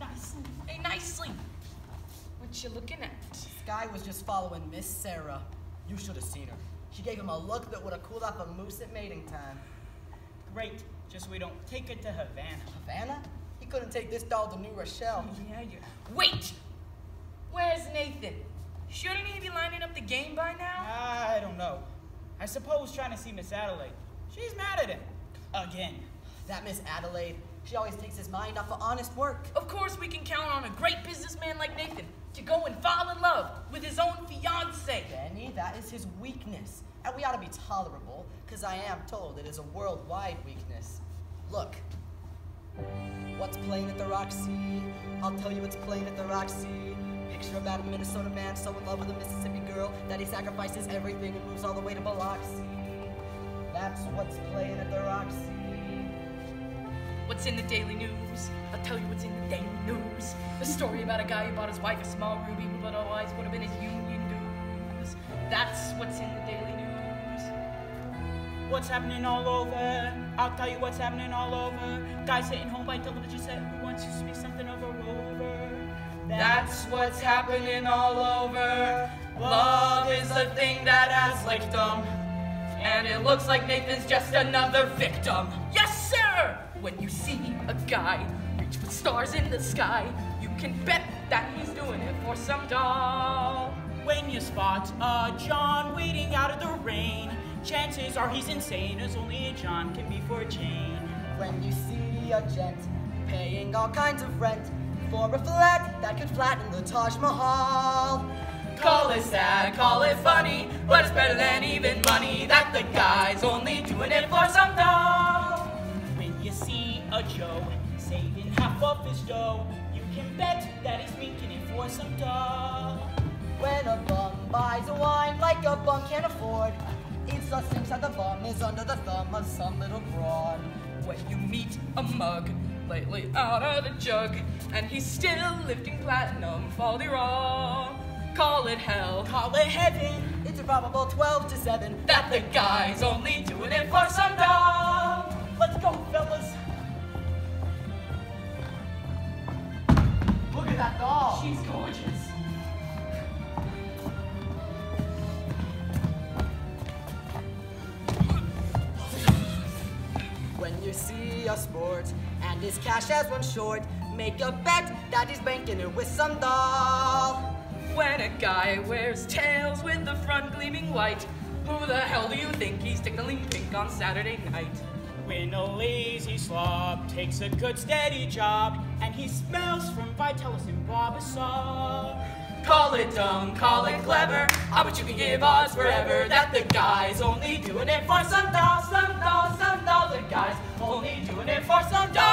nicely. What you looking at? This guy was just following Miss Sarah. You should have seen her. She gave him a look that would have cooled off a moose at mating time. Great, just we don't take it to Havana. Havana? He couldn't take this doll to New Rochelle. Yeah, you. Wait! Where's Nathan? Shouldn't he be lining up the game by now? I don't know. I suppose trying to see Miss Adelaide. She's mad at him. Again. That Miss Adelaide, she always takes his mind off of honest work. Of course, we can count on a great businessman like Nathan to go and fall in love with his own fiancee. Benny, that is his weakness. And we ought to be tolerable, because I am told it is a worldwide weakness. Look, what's playing at the Roxy? I'll tell you what's playing at the Roxy. Picture about a Minnesota man so in love with a Mississippi girl that he sacrifices everything and moves all the way to Biloxi. That's what's playing at the Roxy. What's in the Daily News? I'll tell you what's in the Daily News. A story about a guy who bought his wife a small ruby, but otherwise would have been his union dues. That's what's in the Daily News. What's happening all over? I'll tell you what's happening all over. Guys sitting home by television set who wants you to be something of a rover. That's what's happening all over. Love is the thing that has licked 'em. And it looks like Nathan's just another victim. Yes, sir! When you see a guy reach for stars in the sky, you can bet that he's doing it for some doll. When you spot a John waiting out of the rain, chances are he's insane, as only a John can be for a Jane. When you see a gent paying all kinds of rent for a flat that could flatten the Taj Mahal. Call it sad, call it funny, but it's better than even money that the guy's only doing it for some dough. When you see a Joe saving half of his dough, you can bet that he's making it for some dough. When a bum buys a wine like a bum can't afford, it's a cinch that the bum is under the thumb of some little broad. When you meet a mug lately out of the jug, and he's still lifting platinum folly raw. Call it hell, Call it heaven. It's a probable 12 to 7 that the guy's only doing it for some doll. Let's go, fellas. Look at that doll. She's gorgeous. When you see a sport and his cash has one short, make a bet that he's banking it with some doll. When a guy wears tails with the front gleaming white, who the hell do you think he's tickling pink on Saturday night? When a lazy slob takes a good steady job, and he smells from Vitalis and Barbasol. Call it dumb, call it clever. I bet you can give odds forever that the guy's only doing it for some doll, some doll, some doll. The guy's only doing it for some doll.